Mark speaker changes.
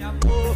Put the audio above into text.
Speaker 1: amor,